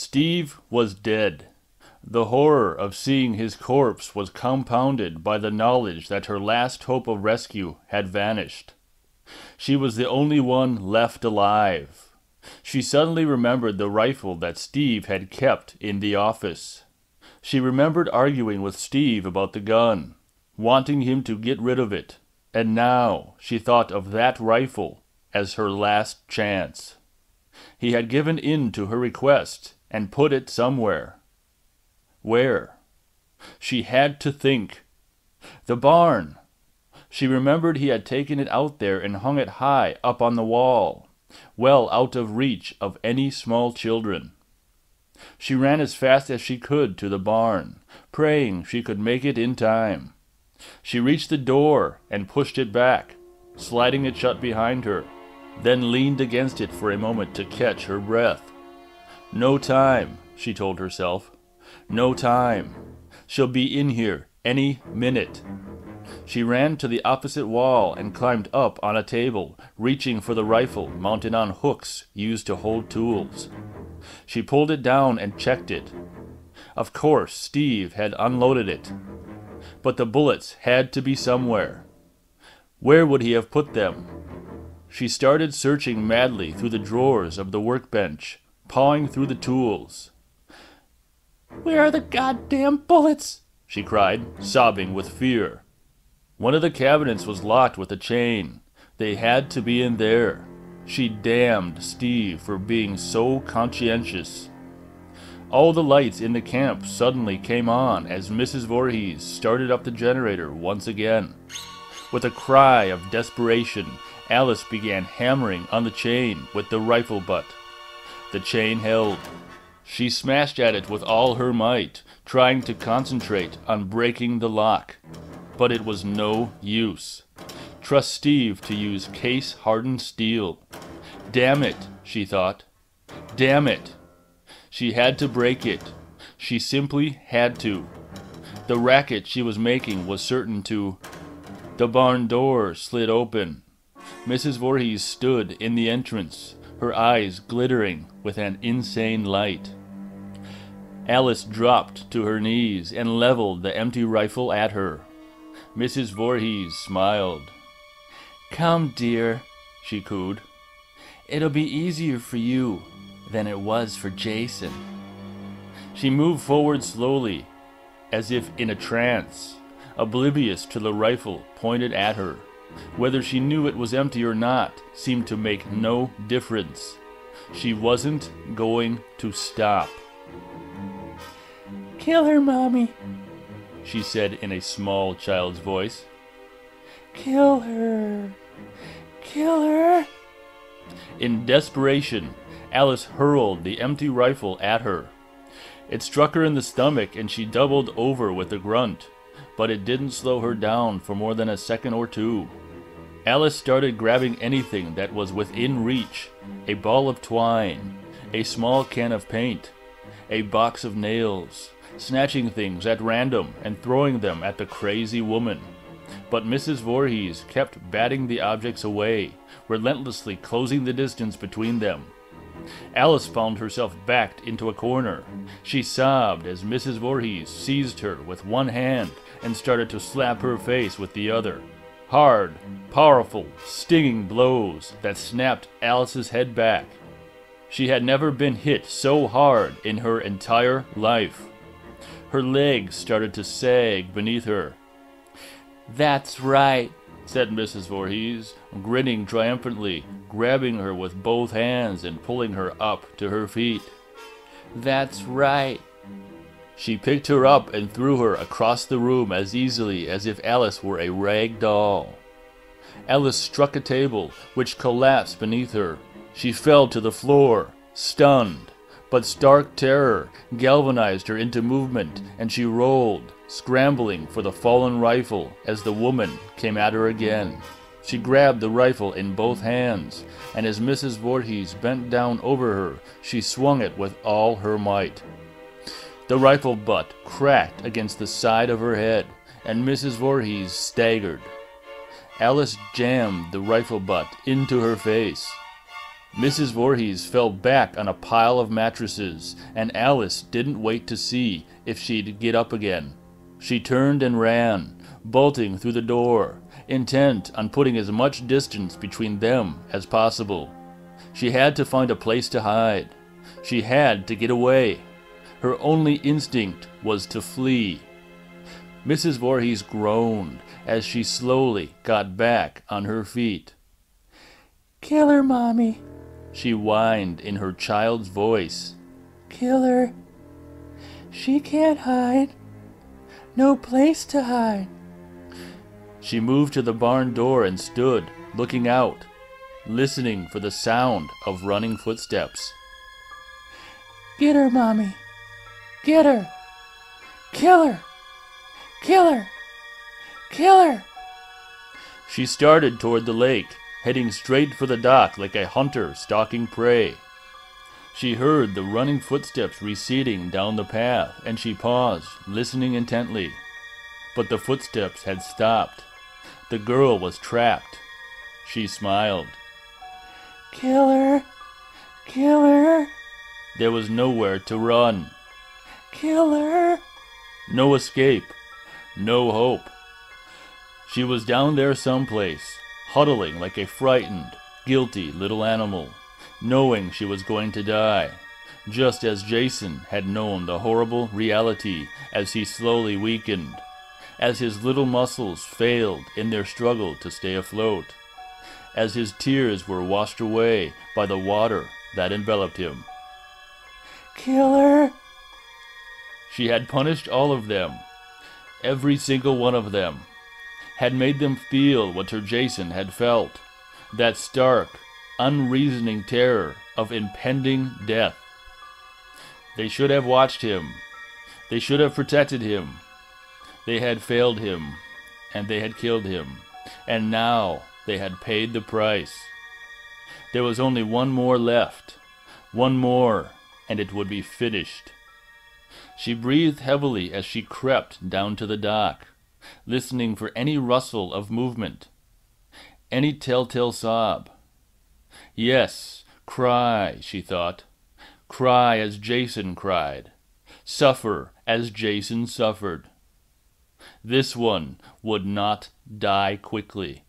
Steve was dead. The horror of seeing his corpse was compounded by the knowledge that her last hope of rescue had vanished. She was the only one left alive. She suddenly remembered the rifle that Steve had kept in the office. She remembered arguing with Steve about the gun, wanting him to get rid of it, and now she thought of that rifle as her last chance. He had given in to her request and put it somewhere. Where? She had to think. The barn. She remembered he had taken it out there and hung it high up on the wall, well out of reach of any small children. She ran as fast as she could to the barn, praying she could make it in time. She reached the door and pushed it back, sliding it shut behind her, then leaned against it for a moment to catch her breath. No time, she told herself. No time. She'll be in here any minute. She ran to the opposite wall and climbed up on a table, reaching for the rifle mounted on hooks used to hold tools. She pulled it down and checked it. Of course, Steve had unloaded it. But the bullets had to be somewhere. Where would he have put them? She started searching madly through the drawers of the workbench, pawing through the tools. Where are the goddamn bullets? she cried, sobbing with fear. One of the cabinets was locked with a chain. They had to be in there. She damned Steve for being so conscientious. All the lights in the camp suddenly came on as Mrs. Voorhees started up the generator once again. With a cry of desperation, Alice began hammering on the chain with the rifle butt. The chain held. She smashed at it with all her might, trying to concentrate on breaking the lock. But it was no use. Trust Steve to use case hardened steel. Damn it, she thought. Damn it. She had to break it. She simply had to. The racket she was making was certain to. The barn door slid open. Mrs. Voorhees stood in the entrance, her eyes glittering with an insane light. Alice dropped to her knees and leveled the empty rifle at her. Mrs. Voorhees smiled. Come, dear, she cooed. It'll be easier for you than it was for Jason. She moved forward slowly, as if in a trance, oblivious to the rifle pointed at her. Whether she knew it was empty or not seemed to make no difference. She wasn't going to stop. Kill her, Mommy, she said in a small child's voice. Kill her. Kill her. In desperation, Alice hurled the empty rifle at her. It struck her in the stomach and she doubled over with a grunt, but it didn't slow her down for more than a second or two. Alice started grabbing anything that was within reach a ball of twine, a small can of paint, a box of nails, snatching things at random and throwing them at the crazy woman. But Mrs. Voorhees kept batting the objects away, relentlessly closing the distance between them. Alice found herself backed into a corner. She sobbed as Mrs. Voorhees seized her with one hand and started to slap her face with the other. Hard, powerful, stinging blows that snapped Alice's head back. She had never been hit so hard in her entire life. Her legs started to sag beneath her. That's right, said Mrs. Voorhees, grinning triumphantly, grabbing her with both hands and pulling her up to her feet. That's right. She picked her up and threw her across the room as easily as if Alice were a rag doll. Alice struck a table, which collapsed beneath her. She fell to the floor, stunned, but stark terror galvanized her into movement, and she rolled, scrambling for the fallen rifle as the woman came at her again. She grabbed the rifle in both hands, and as Mrs. Voorhees bent down over her, she swung it with all her might. The rifle butt cracked against the side of her head, and Mrs. Voorhees staggered. Alice jammed the rifle butt into her face. Mrs. Voorhees fell back on a pile of mattresses, and Alice didn't wait to see if she'd get up again. She turned and ran, bolting through the door, intent on putting as much distance between them as possible. She had to find a place to hide. She had to get away. Her only instinct was to flee. Mrs. Voorhees groaned as she slowly got back on her feet. Kill her, Mommy, she whined in her child's voice. Kill her. She can't hide. No place to hide. She moved to the barn door and stood, looking out, listening for the sound of running footsteps. Get her, Mommy. Get her. Kill her. Kill her. Kill her. She started toward the lake, heading straight for the dock like a hunter stalking prey. She heard the running footsteps receding down the path, and she paused, listening intently. But the footsteps had stopped. The girl was trapped. She smiled. Kill her! Kill her! There was nowhere to run. Kill her! No escape. No hope. She was down there someplace, huddling like a frightened, guilty little animal, knowing she was going to die, just as Jason had known the horrible reality as he slowly weakened as his little muscles failed in their struggle to stay afloat, as his tears were washed away by the water that enveloped him. Kill her! She had punished all of them, every single one of them, had made them feel what her Jason had felt that stark, unreasoning terror of impending death. They should have watched him. They should have protected him. They had failed him, and they had killed him, and now they had paid the price. There was only one more left, one more, and it would be finished. She breathed heavily as she crept down to the dock, listening for any rustle of movement, any telltale sob. Yes, cry, she thought. Cry as Jason cried. Suffer as Jason suffered. This one would not die quickly.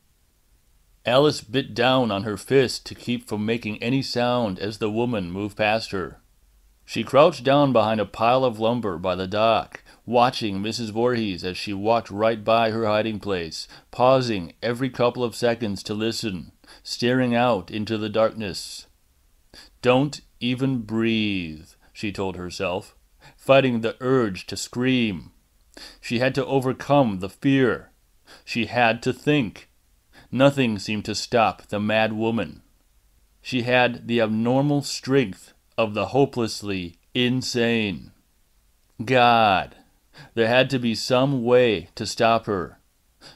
Alice bit down on her fist to keep from making any sound as the woman moved past her. She crouched down behind a pile of lumber by the dock, watching Mrs. Voorhees as she walked right by her hiding place, pausing every couple of seconds to listen, staring out into the darkness. Don't even breathe, she told herself, fighting the urge to scream. She had to overcome the fear. She had to think. Nothing seemed to stop the mad woman. She had the abnormal strength of the hopelessly insane. God, there had to be some way to stop her.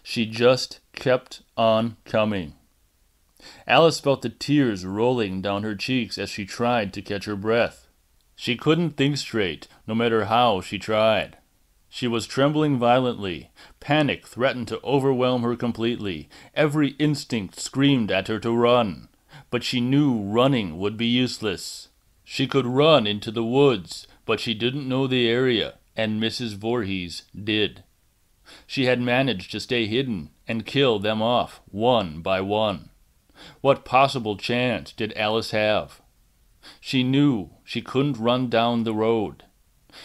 She just kept on coming. Alice felt the tears rolling down her cheeks as she tried to catch her breath. She couldn't think straight, no matter how she tried. She was trembling violently. Panic threatened to overwhelm her completely. Every instinct screamed at her to run. But she knew running would be useless. She could run into the woods, but she didn't know the area, and Mrs. Voorhees did. She had managed to stay hidden and kill them off one by one. What possible chance did Alice have? She knew she couldn't run down the road.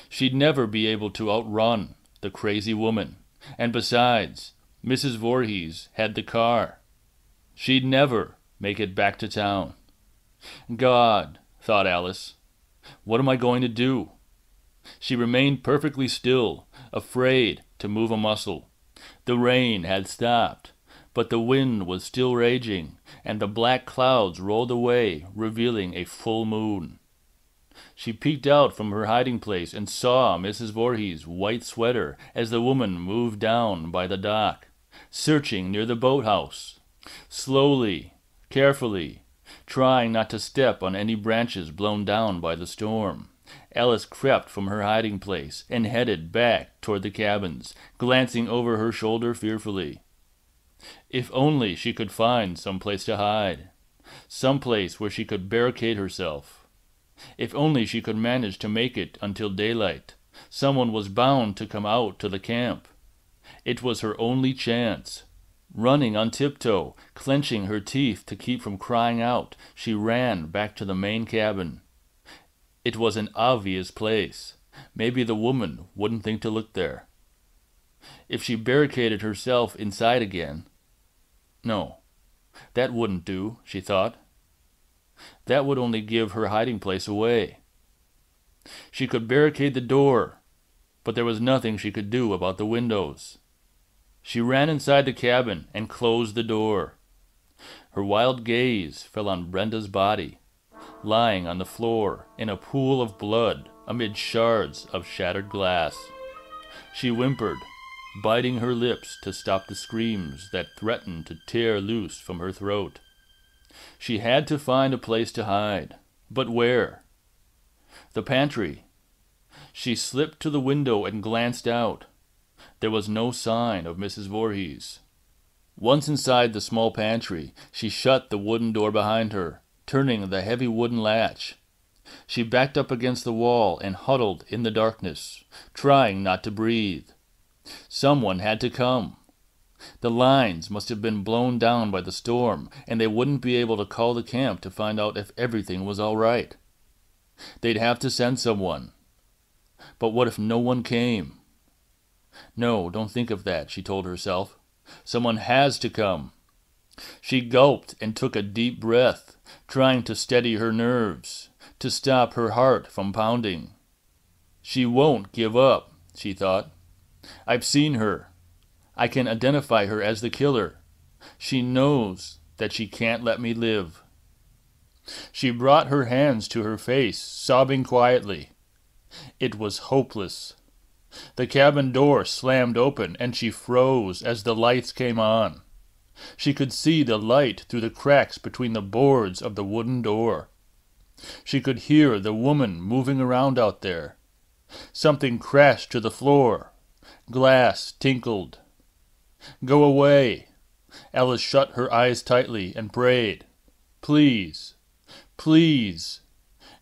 She'd never be able to outrun the crazy woman. And besides, Mrs. Voorhees had the car. She'd never make it back to town. God, thought Alice, what am I going to do? She remained perfectly still, afraid to move a muscle. The rain had stopped, but the wind was still raging, and the black clouds rolled away, revealing a full moon. She peeked out from her hiding place and saw Mrs. Voorhees' white sweater as the woman moved down by the dock, searching near the boathouse. Slowly, carefully, trying not to step on any branches blown down by the storm. Alice crept from her hiding place and headed back toward the cabins, glancing over her shoulder fearfully. If only she could find some place to hide. Some place where she could barricade herself. If only she could manage to make it until daylight. Someone was bound to come out to the camp. It was her only chance. Running on tiptoe, clenching her teeth to keep from crying out, she ran back to the main cabin. It was an obvious place. Maybe the woman wouldn't think to look there. If she barricaded herself inside again. No, that wouldn't do, she thought. That would only give her hiding place away. She could barricade the door, but there was nothing she could do about the windows. She ran inside the cabin and closed the door. Her wild gaze fell on Brenda's body, lying on the floor in a pool of blood amid shards of shattered glass. She whimpered, biting her lips to stop the screams that threatened to tear loose from her throat. She had to find a place to hide, but where? The pantry. She slipped to the window and glanced out. There was no sign of Mrs. Voorhees. Once inside the small pantry, she shut the wooden door behind her, turning the heavy wooden latch. She backed up against the wall and huddled in the darkness, trying not to breathe. Someone had to come. The lines must have been blown down by the storm, and they wouldn't be able to call the camp to find out if everything was all right. They'd have to send someone. But what if no one came? No, don't think of that, she told herself. Someone has to come. She gulped and took a deep breath, trying to steady her nerves, to stop her heart from pounding. She won't give up, she thought. I've seen her. I can identify her as the killer. She knows that she can't let me live. She brought her hands to her face, sobbing quietly. It was hopeless. The cabin door slammed open, and she froze as the lights came on. She could see the light through the cracks between the boards of the wooden door. She could hear the woman moving around out there. Something crashed to the floor. Glass tinkled. Go away. Alice shut her eyes tightly and prayed. Please, please,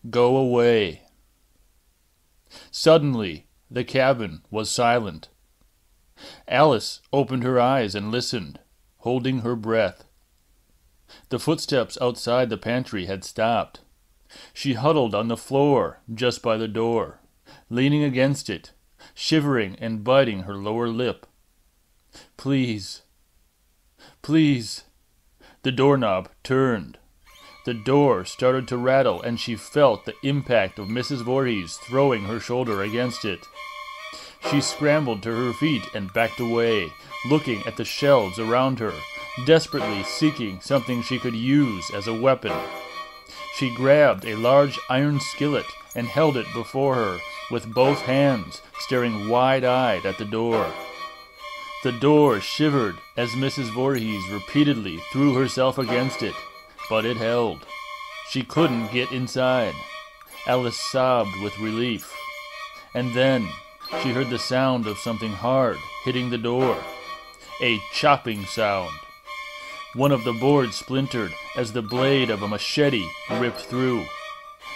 go away. Suddenly, the cabin was silent. Alice opened her eyes and listened, holding her breath. The footsteps outside the pantry had stopped. She huddled on the floor just by the door, leaning against it, shivering and biting her lower lip. Please, please. The doorknob turned. The door started to rattle, and she felt the impact of Mrs. Voorhees throwing her shoulder against it. She scrambled to her feet and backed away, looking at the shelves around her, desperately seeking something she could use as a weapon. She grabbed a large iron skillet and held it before her with both hands, staring wide eyed at the door. The door shivered as Mrs. Voorhees repeatedly threw herself against it, but it held. She couldn't get inside. Alice sobbed with relief. And then she heard the sound of something hard hitting the door. A chopping sound. One of the boards splintered as the blade of a machete ripped through.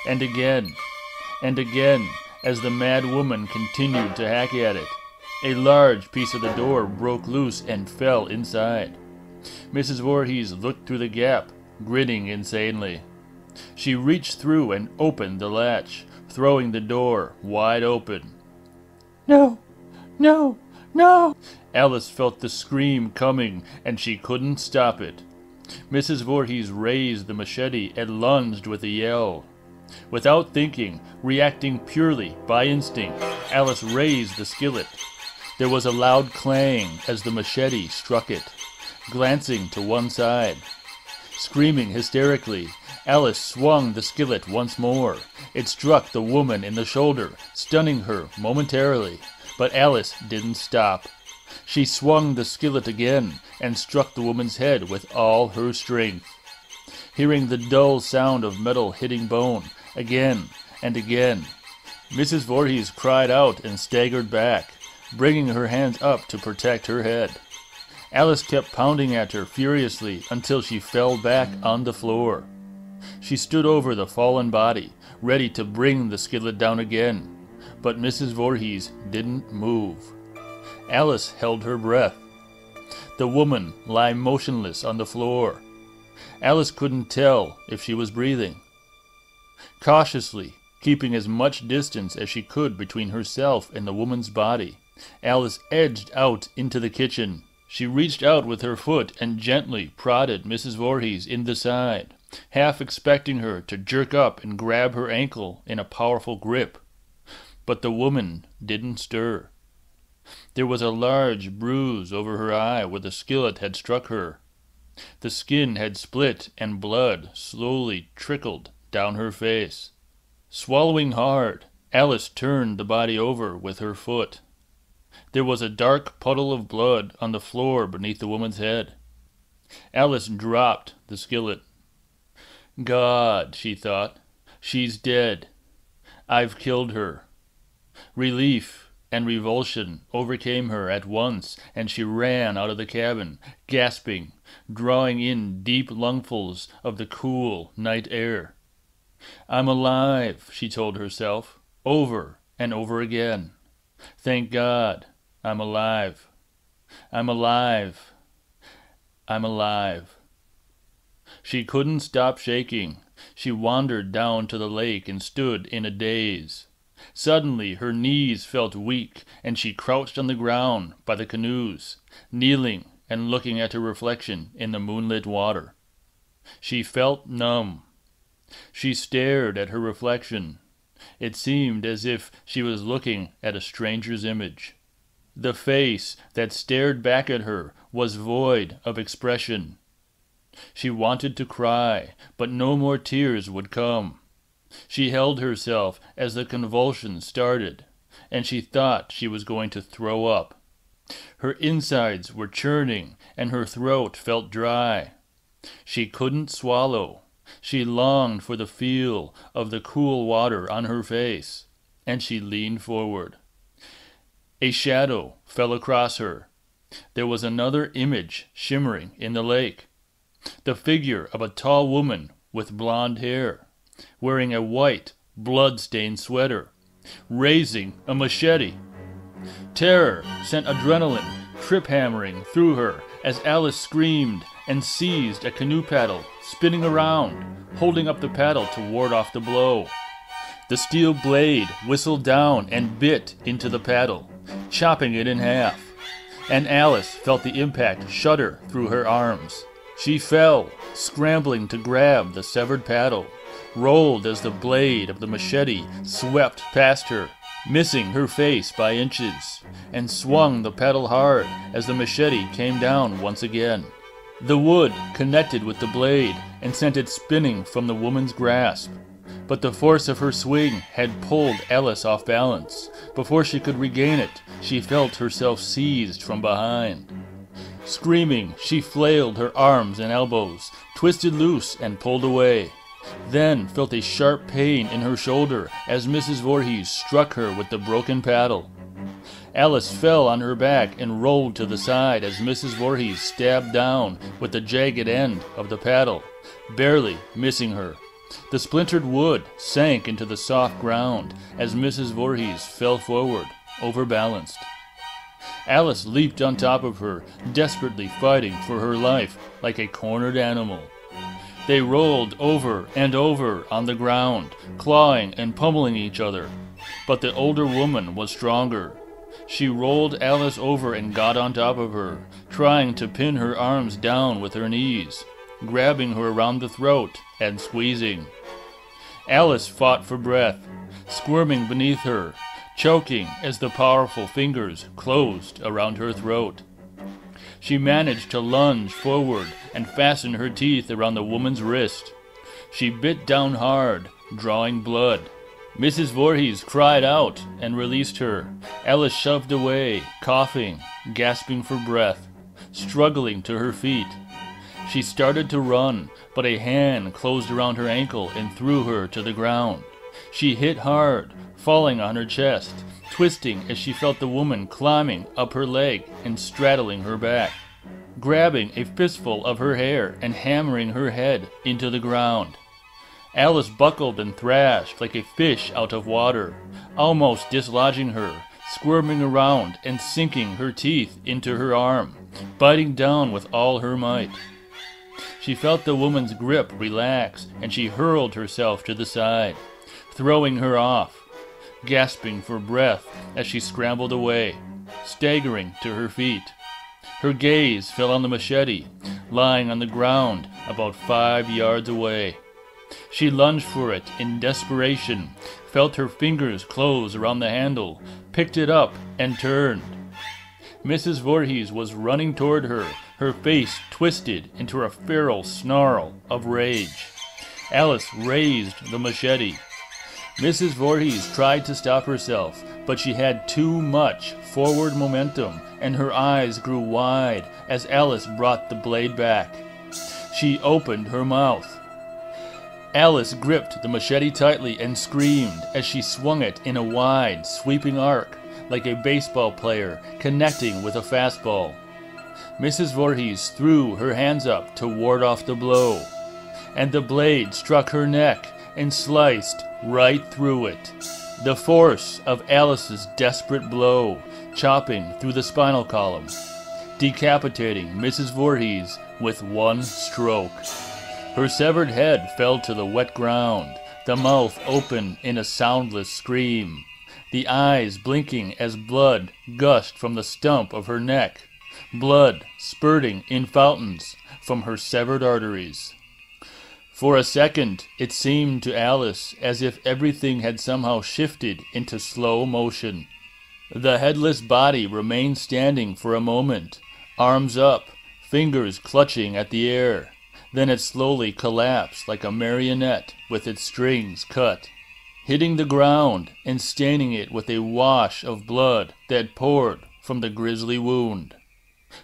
And again, and again, as the mad woman continued to hack at it. A large piece of the door broke loose and fell inside. Mrs. Voorhees looked through the gap, grinning insanely. She reached through and opened the latch, throwing the door wide open. No, no, no! Alice felt the scream coming, and she couldn't stop it. Mrs. Voorhees raised the machete and lunged with a yell. Without thinking, reacting purely by instinct, Alice raised the skillet. There was a loud clang as the machete struck it. Glancing to one side, screaming hysterically, Alice swung the skillet once more. It struck the woman in the shoulder, stunning her momentarily. But Alice didn't stop. She swung the skillet again and struck the woman's head with all her strength. Hearing the dull sound of metal hitting bone again and again, Mrs. Voorhees cried out and staggered back, bringing her hands up to protect her head. Alice kept pounding at her furiously until she fell back on the floor. She stood over the fallen body, ready to bring the skillet down again, but Mrs. Voorhees didn't move. Alice held her breath. The woman lay motionless on the floor. Alice couldn't tell if she was breathing. Cautiously, keeping as much distance as she could between herself and the woman's body, Alice edged out into the kitchen. She reached out with her foot and gently prodded Mrs. Voorhees in the side, half expecting her to jerk up and grab her ankle in a powerful grip. But the woman didn't stir. There was a large bruise over her eye where the skillet had struck her. The skin had split and blood slowly trickled down her face. Swallowing hard, Alice turned the body over with her foot. There was a dark puddle of blood on the floor beneath the woman's head. Alice dropped the skillet. God, she thought, she's dead. I've killed her. Relief and revulsion overcame her at once, and she ran out of the cabin, gasping, drawing in deep lungfuls of the cool night air. I'm alive, she told herself, over and over again. Thank God, I'm alive. I'm alive. I'm alive. She couldn't stop shaking. She wandered down to the lake and stood in a daze. Suddenly her knees felt weak, and she crouched on the ground by the canoes, kneeling and looking at her reflection in the moonlit water. She felt numb. She stared at her reflection. It seemed as if she was looking at a stranger's image. The face that stared back at her was void of expression. She wanted to cry, but no more tears would come. She held herself as the convulsions started, and she thought she was going to throw up. Her insides were churning, and her throat felt dry. She couldn't swallow. She longed for the feel of the cool water on her face, and she leaned forward. A shadow fell across her. There was another image shimmering in the lake. The figure of a tall woman with blond hair, wearing a white, blood-stained sweater, raising a machete. Terror sent adrenaline trip-hammering through her as Alice screamed and seized a canoe paddle, spinning around, holding up the paddle to ward off the blow. The steel blade whistled down and bit into the paddle, chopping it in half, and Alice felt the impact shudder through her arms. She fell, scrambling to grab the severed paddle, rolled as the blade of the machete swept past her, missing her face by inches, and swung the paddle hard as the machete came down once again. The wood connected with the blade and sent it spinning from the woman's grasp. But the force of her swing had pulled Alice off balance. Before she could regain it, she felt herself seized from behind. Screaming, she flailed her arms and elbows, twisted loose, and pulled away. Then felt a sharp pain in her shoulder as Mrs. Voorhees struck her with the broken paddle. Alice fell on her back and rolled to the side as Mrs. Voorhees stabbed down with the jagged end of the paddle, barely missing her. The splintered wood sank into the soft ground as Mrs. Voorhees fell forward, overbalanced. Alice leaped on top of her, desperately fighting for her life like a cornered animal. They rolled over and over on the ground, clawing and pummeling each other. But the older woman was stronger. She rolled Alice over and got on top of her, trying to pin her arms down with her knees, grabbing her around the throat and squeezing. Alice fought for breath, squirming beneath her, choking as the powerful fingers closed around her throat. She managed to lunge forward and fasten her teeth around the woman's wrist. She bit down hard, drawing blood. Mrs. Voorhees cried out and released her. Alice shoved away, coughing, gasping for breath, struggling to her feet. She started to run, but a hand closed around her ankle and threw her to the ground. She hit hard, falling on her chest, twisting as she felt the woman climbing up her leg and straddling her back. grabbing a fistful of her hair and hammering her head into the ground. Alice buckled and thrashed like a fish out of water, almost dislodging her, squirming around and sinking her teeth into her arm, biting down with all her might. She felt the woman's grip relax and she hurled herself to the side, throwing her off, gasping for breath as she scrambled away, staggering to her feet. Her gaze fell on the machete, lying on the ground about five yards away. She lunged for it in desperation, felt her fingers close around the handle, picked it up, and turned. Mrs. Voorhees was running toward her, her face twisted into a feral snarl of rage. Alice raised the machete. Mrs. Voorhees tried to stop herself, but she had too much forward momentum, and her eyes grew wide as Alice brought the blade back. She opened her mouth. Alice gripped the machete tightly and screamed as she swung it in a wide, sweeping arc, like a baseball player connecting with a fastball. Mrs. Voorhees threw her hands up to ward off the blow, and the blade struck her neck and sliced right through it. The force of Alice's desperate blow chopping through the spinal column, decapitating Mrs. Voorhees with one stroke. Her severed head fell to the wet ground, the mouth open in a soundless scream, the eyes blinking as blood gushed from the stump of her neck blood spurting in fountains from her severed arteries. For a second, it seemed to Alice as if everything had somehow shifted into slow motion. The headless body remained standing for a moment, arms up, fingers clutching at the air. Then it slowly collapsed like a marionette with its strings cut, hitting the ground and staining it with a wash of blood that poured from the grisly wound.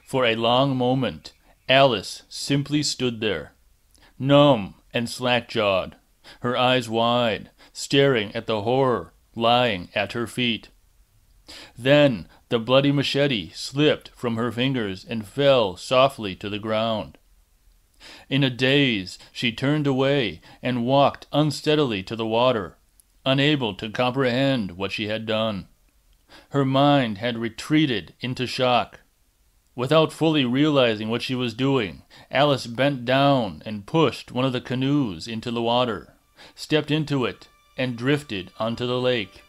For a long moment, Alice simply stood there, numb and slack jawed, her eyes wide, staring at the horror lying at her feet. Then the bloody machete slipped from her fingers and fell softly to the ground. In a daze, she turned away and walked unsteadily to the water, unable to comprehend what she had done. Her mind had retreated into shock. Without fully realizing what she was doing, Alice bent down and pushed one of the canoes into the water, stepped into it, and drifted onto the lake.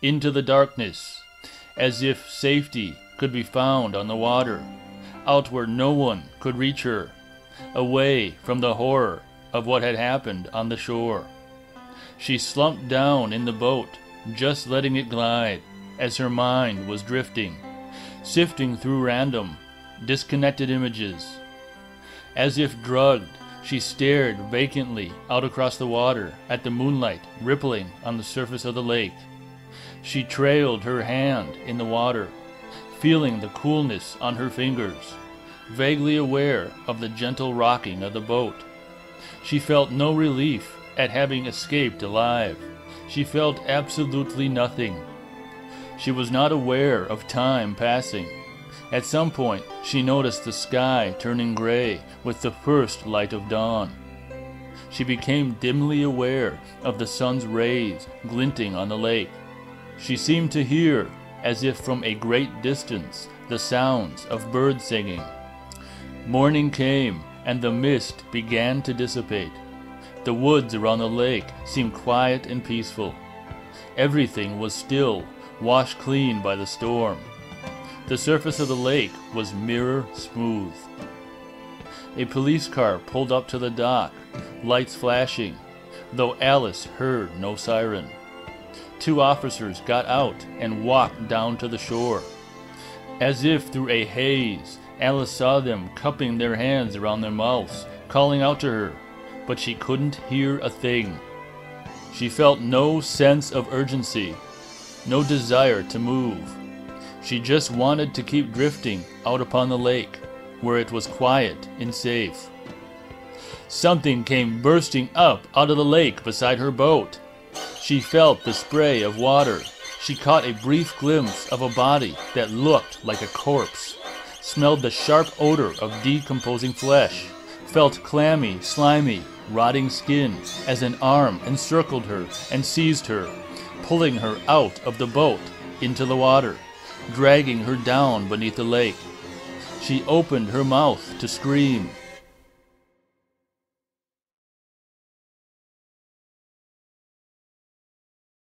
Into the darkness, as if safety could be found on the water, out where no one could reach her, away from the horror of what had happened on the shore. She slumped down in the boat, just letting it glide, as her mind was drifting sifting through random, disconnected images. As if drugged, she stared vacantly out across the water at the moonlight rippling on the surface of the lake. She trailed her hand in the water, feeling the coolness on her fingers, vaguely aware of the gentle rocking of the boat. She felt no relief at having escaped alive. She felt absolutely nothing. She was not aware of time passing. At some point, she noticed the sky turning gray with the first light of dawn. She became dimly aware of the sun's rays glinting on the lake. She seemed to hear, as if from a great distance, the sounds of birds singing. Morning came, and the mist began to dissipate. The woods around the lake seemed quiet and peaceful. Everything was still washed clean by the storm. The surface of the lake was mirror smooth. A police car pulled up to the dock, lights flashing, though Alice heard no siren. Two officers got out and walked down to the shore. As if through a haze, Alice saw them cupping their hands around their mouths, calling out to her, but she couldn't hear a thing. She felt no sense of urgency no desire to move. She just wanted to keep drifting out upon the lake, where it was quiet and safe. Something came bursting up out of the lake beside her boat. She felt the spray of water. She caught a brief glimpse of a body that looked like a corpse. Smelled the sharp odor of decomposing flesh, felt clammy, slimy, rotting skin as an arm encircled her and seized her, pulling her out of the boat into the water, dragging her down beneath the lake. She opened her mouth to scream,